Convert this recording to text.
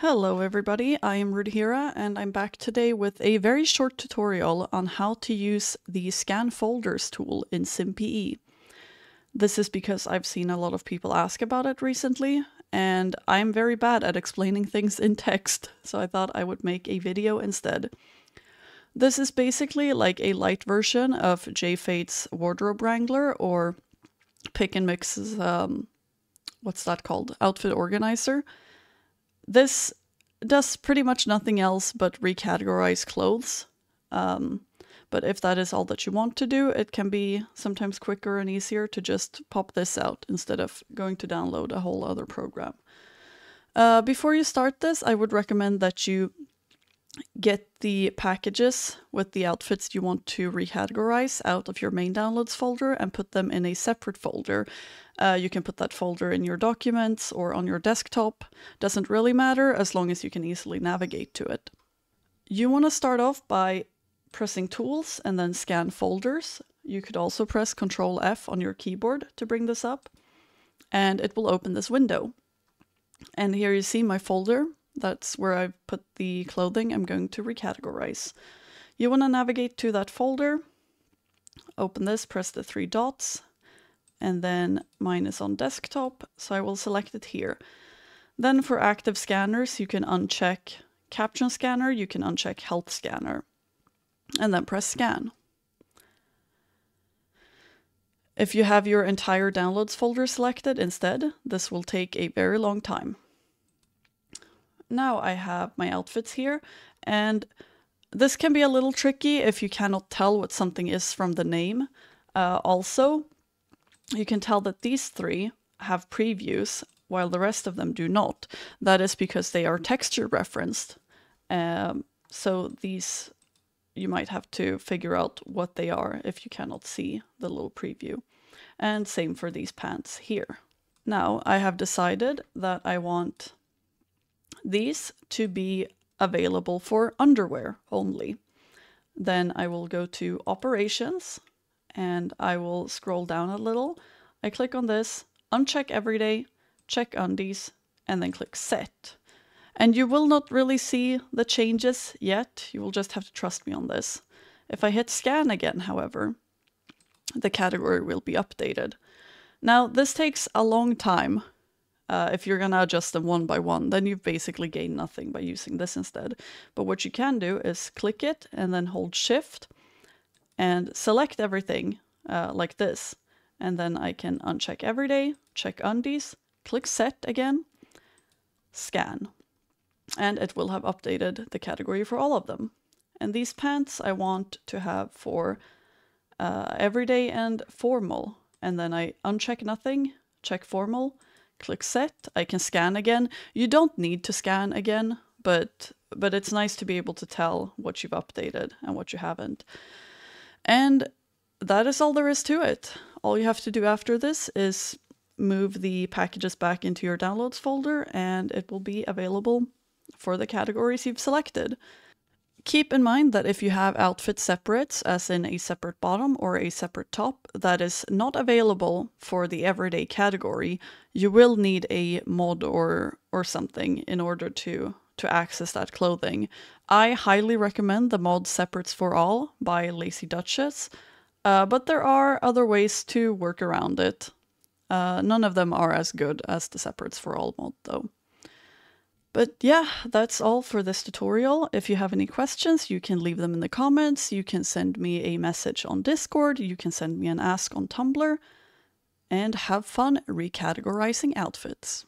Hello everybody, I am Rudhira and I'm back today with a very short tutorial on how to use the Scan Folders tool in SimPE. This is because I've seen a lot of people ask about it recently and I'm very bad at explaining things in text, so I thought I would make a video instead. This is basically like a light version of JFade's Wardrobe Wrangler or Pick and Mix's, um, what's that called? Outfit Organizer. This does pretty much nothing else but recategorize clothes. Um, but if that is all that you want to do, it can be sometimes quicker and easier to just pop this out instead of going to download a whole other program. Uh, before you start this, I would recommend that you get the packages with the outfits you want to recategorize out of your main downloads folder and put them in a separate folder. Uh, you can put that folder in your documents or on your desktop. Doesn't really matter as long as you can easily navigate to it. You want to start off by pressing Tools and then Scan Folders. You could also press Ctrl F on your keyboard to bring this up and it will open this window. And here you see my folder that's where I've put the clothing I'm going to recategorize. You want to navigate to that folder, open this, press the three dots, and then mine is on desktop, so I will select it here. Then for active scanners, you can uncheck caption scanner, you can uncheck health scanner, and then press scan. If you have your entire downloads folder selected instead, this will take a very long time now I have my outfits here and this can be a little tricky if you cannot tell what something is from the name. Uh, also, you can tell that these three have previews while the rest of them do not. That is because they are texture referenced. Um, so these, you might have to figure out what they are if you cannot see the little preview. And same for these pants here. Now I have decided that I want these to be available for underwear only. Then I will go to operations and I will scroll down a little. I click on this, uncheck everyday, check undies, and then click set. And you will not really see the changes yet. You will just have to trust me on this. If I hit scan again, however, the category will be updated. Now, this takes a long time uh, if you're going to adjust them one by one, then you've basically gained nothing by using this instead. But what you can do is click it and then hold shift and select everything uh, like this. And then I can uncheck everyday, check undies, click set again, scan. And it will have updated the category for all of them. And these pants I want to have for uh, everyday and formal. And then I uncheck nothing, check formal, click set. I can scan again. You don't need to scan again, but but it's nice to be able to tell what you've updated and what you haven't. And that is all there is to it. All you have to do after this is move the packages back into your downloads folder and it will be available for the categories you've selected. Keep in mind that if you have outfit separates, as in a separate bottom or a separate top, that is not available for the everyday category, you will need a mod or or something in order to to access that clothing. I highly recommend the mod Separates for All by Lazy Duchess, uh, but there are other ways to work around it. Uh, none of them are as good as the Separates for All mod though. But yeah, that's all for this tutorial. If you have any questions, you can leave them in the comments. You can send me a message on Discord. You can send me an ask on Tumblr. And have fun recategorizing outfits.